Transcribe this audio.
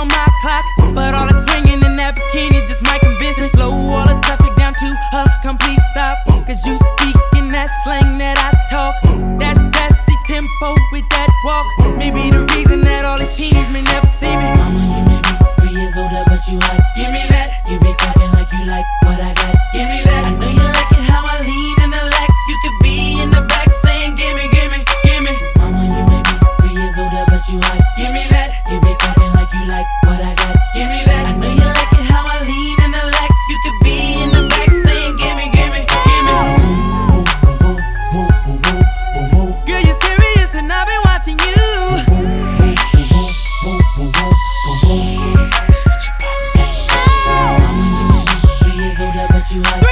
on my clock, but all that's swinging in that bikini just might convince me. Slow all the traffic down to a complete stop, cause you speak in that slang that I talk. That sassy tempo with that walk Maybe the reason that all these cheaters may never see me. Mama, you may be three years older, but you hot. Give me you like